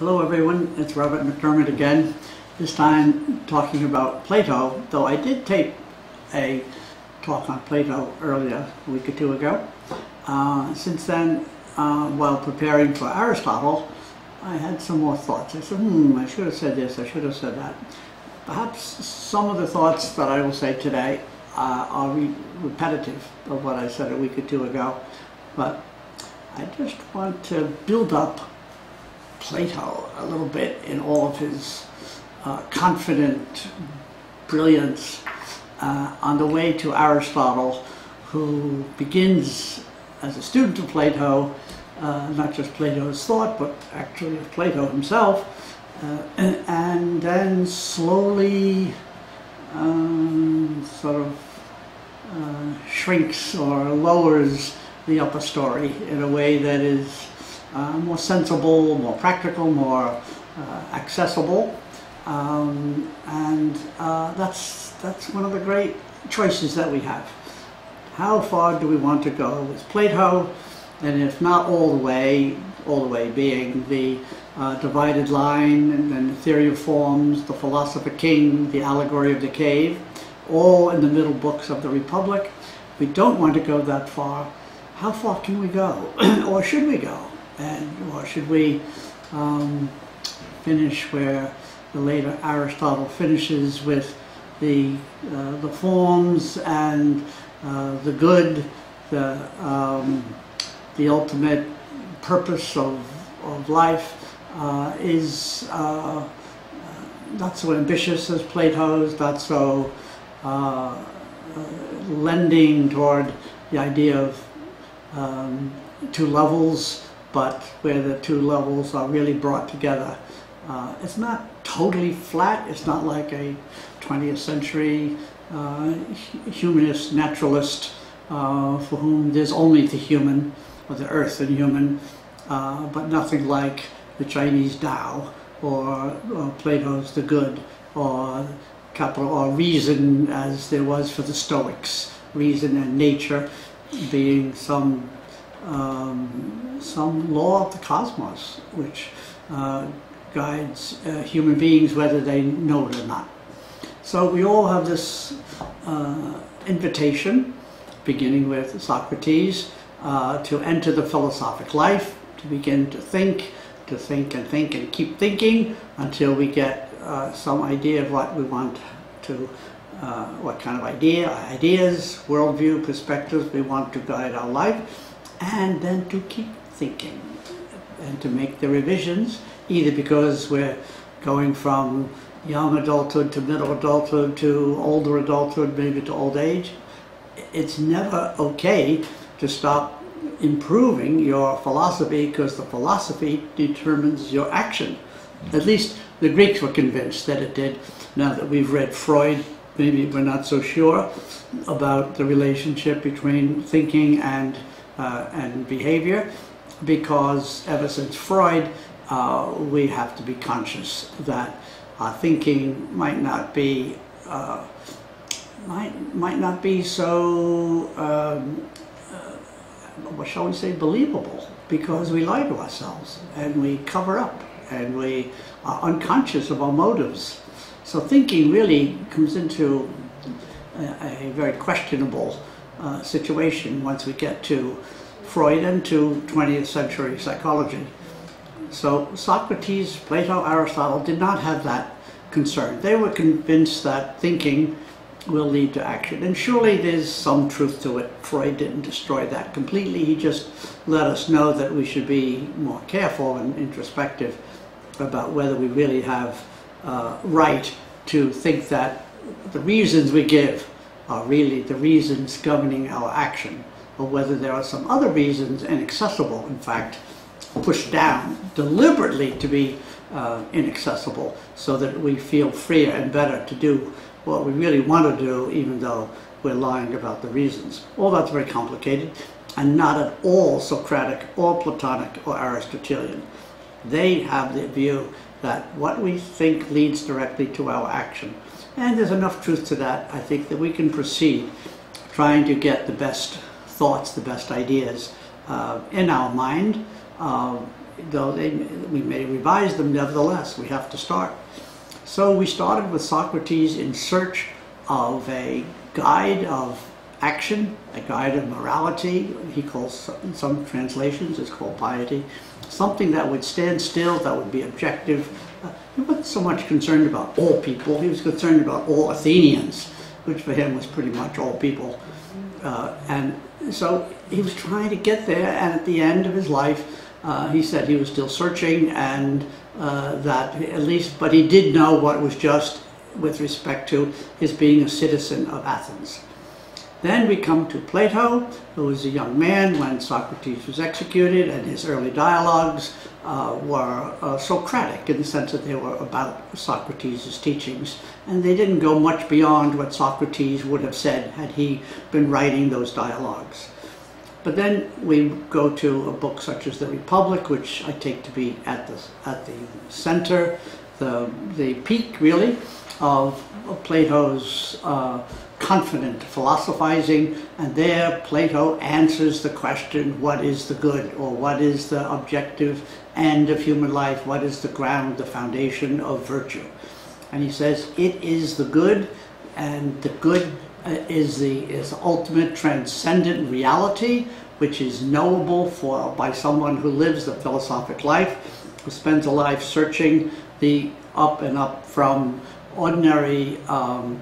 Hello everyone, it's Robert McDermott again. This time talking about Plato, though I did tape a talk on Plato earlier, a week or two ago. Uh, since then, uh, while preparing for Aristotle, I had some more thoughts. I said, hmm, I should have said this, I should have said that. Perhaps some of the thoughts that I will say today uh, are re repetitive of what I said a week or two ago, but I just want to build up Plato a little bit in all of his uh, confident brilliance uh, on the way to Aristotle, who begins as a student of Plato, uh, not just Plato's thought, but actually of Plato himself, uh, and then slowly um, sort of uh, shrinks or lowers the upper story in a way that is uh, more sensible, more practical, more uh, accessible. Um, and uh, that's, that's one of the great choices that we have. How far do we want to go with Plato? And if not all the way, all the way being the uh, divided line and then the theory of forms, the philosopher king, the allegory of the cave, all in the middle books of the Republic. We don't want to go that far. How far can we go? or should we go? And or should we um, finish where the later Aristotle finishes with the uh, the forms and uh, the good, the um, the ultimate purpose of of life uh, is uh, not so ambitious as Plato's, not so uh, lending toward the idea of um, two levels but where the two levels are really brought together. Uh, it's not totally flat. It's not like a 20th century uh, humanist naturalist uh, for whom there's only the human, or the earth and human, uh, but nothing like the Chinese Tao or, or Plato's The Good or capital or reason as there was for the Stoics, reason and nature being some um, some law of the cosmos which uh, guides uh, human beings whether they know it or not. So we all have this uh, invitation, beginning with Socrates, uh, to enter the philosophic life, to begin to think, to think and think and keep thinking until we get uh, some idea of what we want to uh, what kind of idea, ideas, worldview, perspectives we want to guide our life and then to keep thinking and to make the revisions, either because we're going from young adulthood to middle adulthood to older adulthood, maybe to old age. It's never okay to stop improving your philosophy because the philosophy determines your action. At least the Greeks were convinced that it did. Now that we've read Freud, maybe we're not so sure about the relationship between thinking and uh, and behavior because ever since Freud, uh, we have to be conscious that our thinking might not be uh, might might not be so um, uh, what shall we say believable because we lie to ourselves and we cover up and we are unconscious of our motives. So thinking really comes into a, a very questionable uh, situation once we get to Freud and to 20th century psychology. So Socrates, Plato, Aristotle did not have that concern. They were convinced that thinking will lead to action. And surely there's some truth to it. Freud didn't destroy that completely. He just let us know that we should be more careful and introspective about whether we really have uh, right to think that the reasons we give are really the reasons governing our action, or whether there are some other reasons inaccessible, in fact, pushed down deliberately to be uh, inaccessible so that we feel freer and better to do what we really want to do, even though we're lying about the reasons. All that's very complicated and not at all Socratic or Platonic or Aristotelian. They have the view that what we think leads directly to our action. And there's enough truth to that, I think, that we can proceed trying to get the best thoughts, the best ideas uh, in our mind, uh, though they, we may revise them, nevertheless, we have to start. So we started with Socrates in search of a guide of action, a guide of morality. He calls in some translations it's called piety. Something that would stand still, that would be objective. He wasn't so much concerned about all people. He was concerned about all Athenians, which for him was pretty much all people. Uh, and so he was trying to get there, and at the end of his life, uh, he said he was still searching, and uh, that at least, but he did know what was just with respect to his being a citizen of Athens. Then we come to Plato, who was a young man when Socrates was executed, and his early dialogues uh, were uh, Socratic in the sense that they were about Socrates' teachings, and they didn't go much beyond what Socrates would have said had he been writing those dialogues. But then we go to a book such as The Republic, which I take to be at the, at the center, the, the peak really of, of Plato's uh, confident philosophizing, and there Plato answers the question, what is the good, or what is the objective end of human life, what is the ground, the foundation of virtue. And he says, it is the good, and the good uh, is the is ultimate transcendent reality, which is knowable for by someone who lives the philosophic life, who spends a life searching the up and up from ordinary um,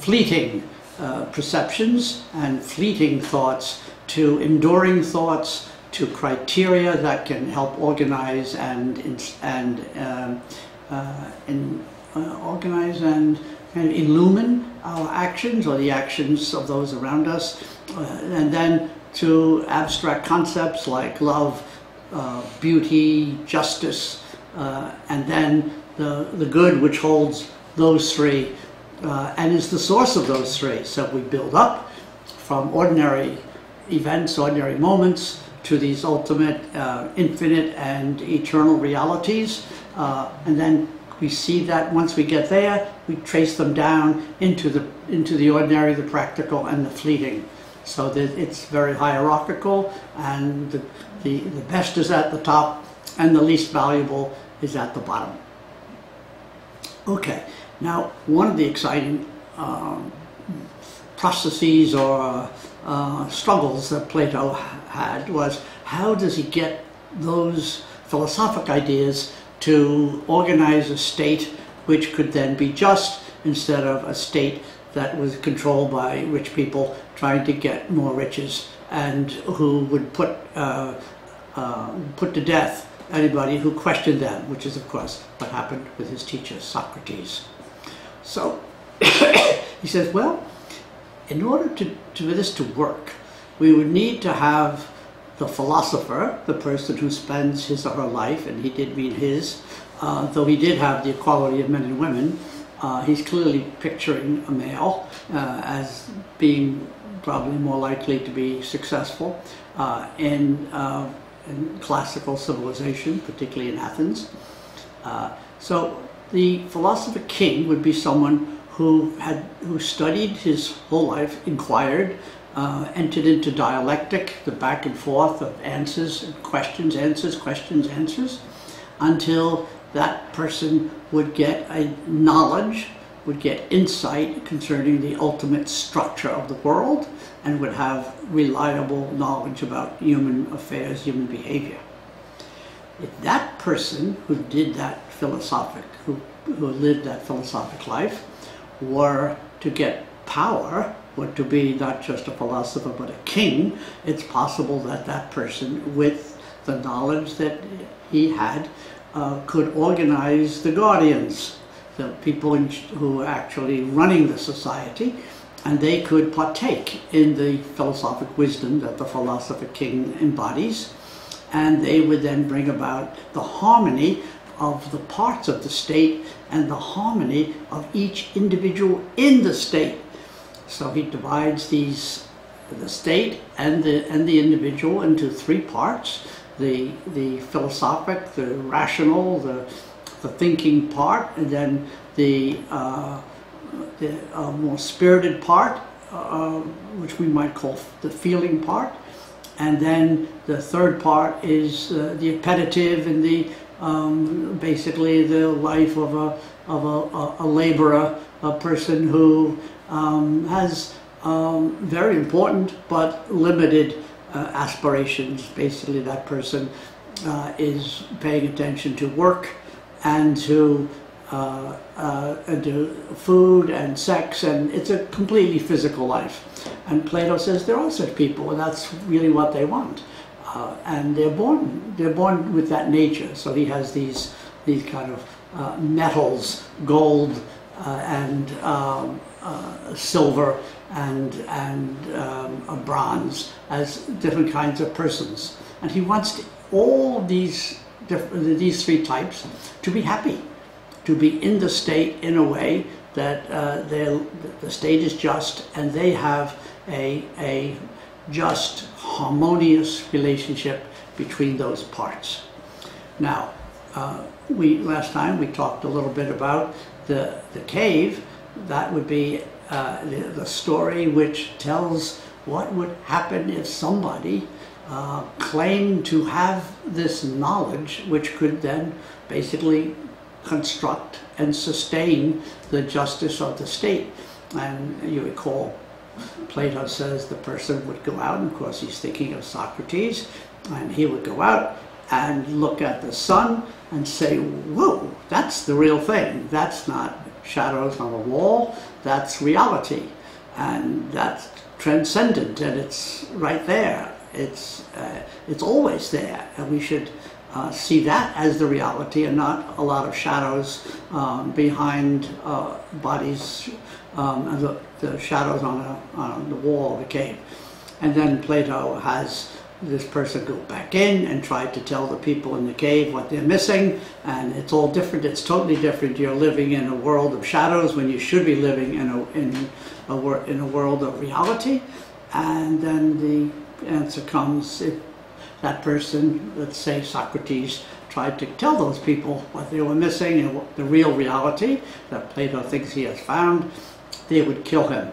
fleeting uh, perceptions and fleeting thoughts to enduring thoughts to criteria that can help organize and and um, uh, in, uh, organize and, and illumine our actions or the actions of those around us, uh, and then to abstract concepts like love, beauty, justice, and then the, the good which holds those three uh, and is the source of those three. So we build up from ordinary events, ordinary moments, to these ultimate, uh, infinite, and eternal realities. Uh, and then we see that once we get there, we trace them down into the, into the ordinary, the practical, and the fleeting. So that it's very hierarchical, and the, the, the best is at the top, and the least valuable is at the bottom. Okay, now, one of the exciting um, processes or uh, struggles that Plato had was how does he get those philosophic ideas to organize a state which could then be just instead of a state that was controlled by rich people trying to get more riches and who would put, uh, uh, put to death anybody who questioned them, which is of course what happened with his teacher Socrates. So he says, well, in order to, for this to work, we would need to have the philosopher, the person who spends his or her life, and he did mean his, uh, though he did have the equality of men and women, uh, he's clearly picturing a male uh, as being probably more likely to be successful uh, in, uh, in, classical civilization, particularly in Athens. Uh, so the philosopher king would be someone who had who studied his whole life, inquired, uh, entered into dialectic, the back and forth of answers, questions, answers, questions, answers, until that person would get a knowledge, would get insight concerning the ultimate structure of the world, and would have reliable knowledge about human affairs, human behavior. If that person who did that philosophic, who, who lived that philosophic life, were to get power, were to be not just a philosopher but a king, it's possible that that person, with the knowledge that he had, uh, could organize the guardians, the people in, who were actually running the society, and they could partake in the philosophic wisdom that the philosopher king embodies, and they would then bring about the harmony of the parts of the state and the harmony of each individual in the state. So he divides these, the state and the, and the individual into three parts, the, the philosophic, the rational, the, the thinking part, and then the, uh, the uh, more spirited part, uh, which we might call the feeling part, And then the third part is uh, the appetitive and the um, basically the life of a of a, a, laborer, a person who um, has um, very important but limited uh, aspirations. Basically, that person uh, is paying attention to work and to uh, uh, and to food and sex, and it's a completely physical life. And Plato says there are such people, and that's really what they want. Uh, and they're born, they're born with that nature. So he has these, these kind of uh, metals, gold uh, and um, uh, silver and, and um, bronze as different kinds of persons. And he wants all these, these three types to be happy to be in the state in a way that uh, the state is just and they have a, a just, harmonious relationship between those parts. Now, uh, we last time we talked a little bit about the, the cave. That would be uh, the, the, story which tells what would happen if somebody uh, claimed to have this knowledge which could then basically construct and sustain the justice of the state. And you recall, Plato says the person would go out, and of course he's thinking of Socrates, and he would go out and look at the sun and say, whoa, that's the real thing. That's not shadows on a wall, that's reality. And that's transcendent, and it's right there. It's, uh, it's always there, and we should uh, see that as the reality and not a lot of shadows um, behind uh, bodies um, and the, the, shadows on, a, on the wall of the cave. And then Plato has this person go back in and try to tell the people in the cave what they're missing and it's all different. It's totally different. You're living in a world of shadows when you should be living in a in a, in a world of reality. And then the answer comes that person, let's say Socrates, tried to tell those people what they were missing and the real reality that Plato thinks he has found, they would kill him.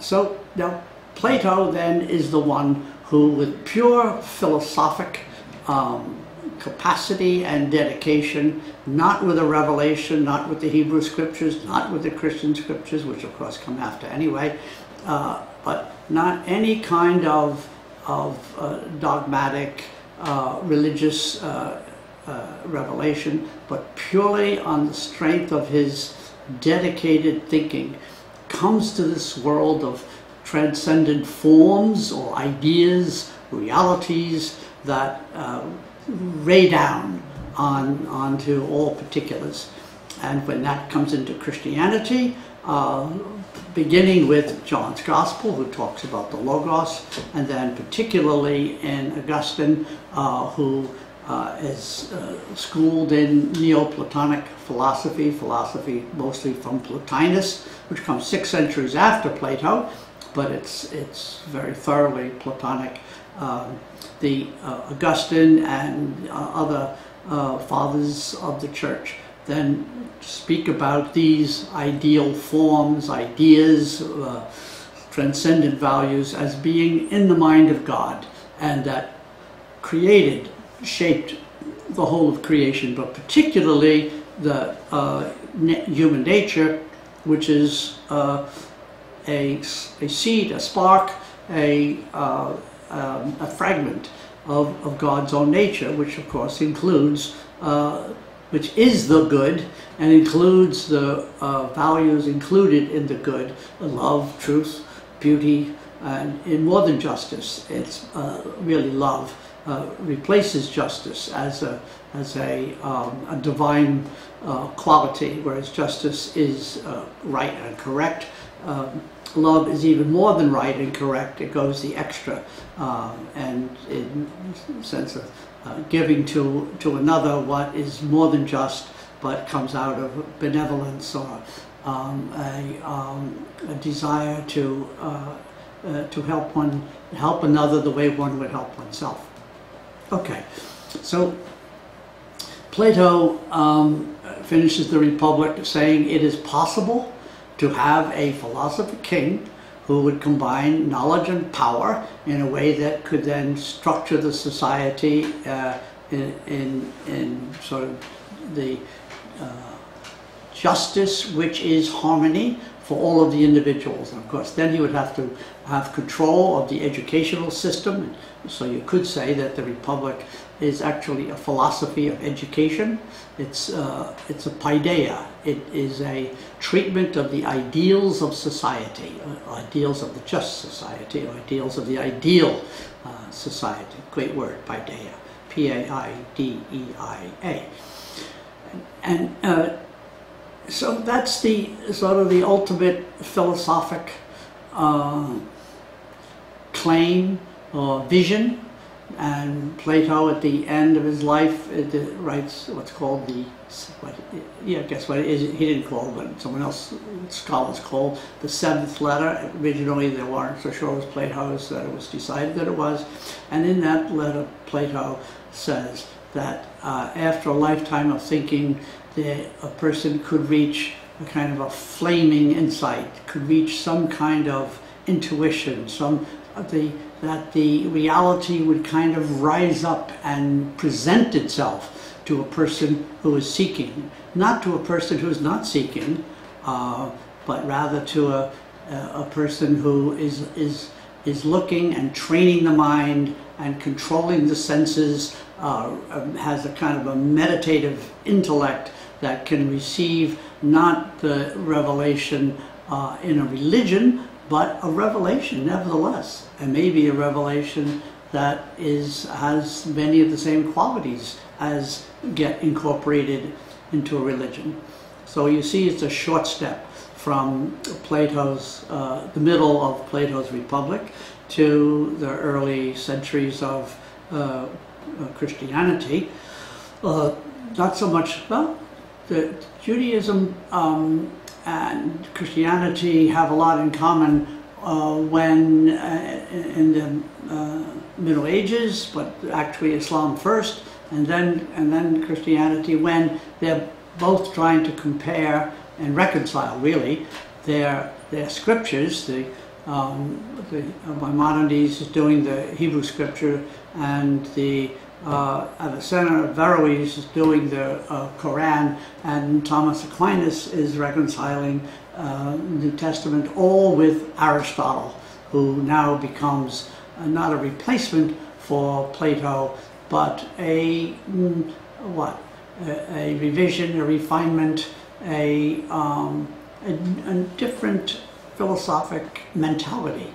So now Plato then is the one who, with pure philosophic um, capacity and dedication, not with a revelation, not with the Hebrew scriptures, not with the Christian scriptures, which of course come after anyway, uh, but not any kind of of uh, dogmatic uh, religious uh, revelation, but purely on the strength of his dedicated thinking, comes to this world of transcendent forms or ideas, realities that uh, ray down on, onto all particulars. And when that comes into Christianity, uh, beginning with John's Gospel, who talks about the Logos, and then particularly in Augustine, uh, who uh, is uh, schooled in Neoplatonic philosophy, philosophy mostly from Plotinus, which comes six centuries after Plato, but it's, it's very thoroughly Platonic. Um, the uh, Augustine and uh, other uh, fathers of the church then speak about these ideal forms, ideas, uh, transcendent values as being in the mind of God and that created, shaped the whole of creation, but particularly the uh, human nature, which is uh, a, a seed, a spark, a, uh, um, a fragment of, of God's own nature, which of course includes uh, which is the good and includes the uh, values included in the good, love, truth, beauty, and in more than justice, it's uh, really love uh, replaces justice as a, as a, um, a divine uh, quality, whereas justice is uh, right and correct. Um, love is even more than right and correct. It goes the extra, um, and in sense of uh, giving to, to another what is more than just, but comes out of benevolence or um, a, um, a, desire to, uh, uh, to help one, help another the way one would help oneself. Okay, so Plato um, finishes the Republic saying it is possible to have a philosopher king who would combine knowledge and power in a way that could then structure the society uh, in, in, in sort of the uh, justice which is harmony for all of the individuals. And of course, then he would have to have control of the educational system. So you could say that the Republic is actually a philosophy of education. It's, uh, it's a paideia. It is a treatment of the ideals of society, uh, ideals of the just society, or ideals of the ideal uh, society. Great word, paideia. P-A-I-D-E-I-A. And, uh, so that's the sort of the ultimate philosophic uh, claim or vision. And Plato, at the end of his life, uh, writes what's called the, what, yeah, guess what it is? He didn't call it, but someone else, scholars call the seventh letter. Originally, they weren't so sure it was Plato's, that it was decided that it was. And in that letter, Plato says that uh, after a lifetime of thinking, that a person could reach a kind of a flaming insight, could reach some kind of intuition, some the that the reality would kind of rise up and present itself to a person who is seeking, not to a person who is not seeking, uh, but rather to a, a person who is, is, is looking and training the mind and controlling the senses, uh, um, has a kind of a meditative intellect that can receive not the revelation uh, in a religion, but a revelation nevertheless, and maybe a revelation that is has many of the same qualities as get incorporated into a religion. So you see, it's a short step from Plato's, uh, the middle of Plato's Republic to the early centuries of uh, uh Christianity. Uh, not so much, well, the Judaism um, and Christianity have a lot in common uh, when uh, in the uh, Middle Ages, but actually Islam first, and then and then Christianity when they're both trying to compare and reconcile really their their scriptures. The um, the Maimonides is doing the Hebrew scripture, and the uh, Avicenna of Averroes is doing the uh, Quran, and Thomas Aquinas is reconciling uh, New Testament, all with Aristotle, who now becomes uh, not a replacement for Plato, but a mm, what? A, a, revision, a refinement, a, um, a, a different philosophic mentality,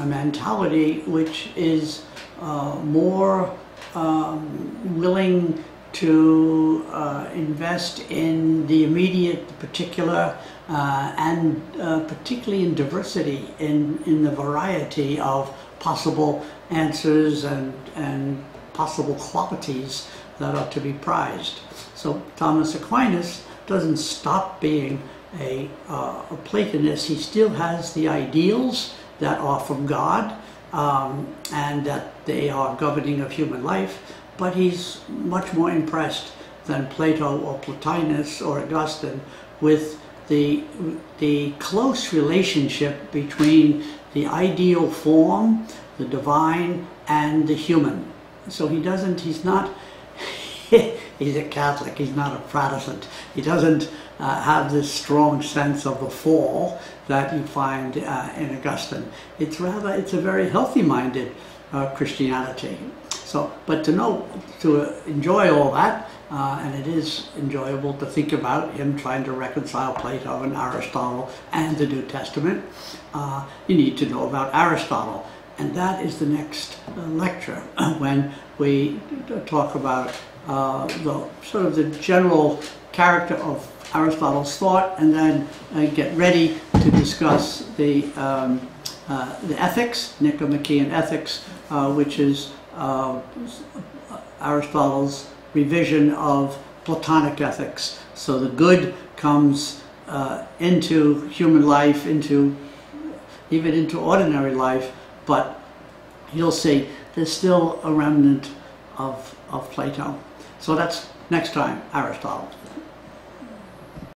a mentality which is uh, more um, willing to uh, invest in the immediate, the particular, uh, and uh, particularly in diversity, in, in the variety of possible answers and, and possible qualities that are to be prized. So Thomas Aquinas doesn't stop being a, uh, a Platonist. He still has the ideals that are from God, um, and that they are governing of human life, but he's much more impressed than Plato or Plotinus or Augustine with the, the close relationship between the ideal form, the divine, and the human. So he doesn't, he's not, he's a Catholic, he's not a Protestant. He doesn't uh, have this strong sense of the fall that you find uh, in Augustine. It's rather, it's a very healthy-minded uh, Christianity. So, but to know, to enjoy all that, uh, and it is enjoyable to think about him trying to reconcile Plato and Aristotle and the New Testament, uh, you need to know about Aristotle. And that is the next uh, lecture when we talk about uh, the sort of the general character of Aristotle's thought and then uh, get ready to discuss the, um, the ethics, Nicomachean ethics, uh, which is uh, Aristotle's revision of Platonic ethics. So the good comes uh, into human life, into even into ordinary life, but you'll see there's still a remnant of, of Plato. So that's next time, Aristotle.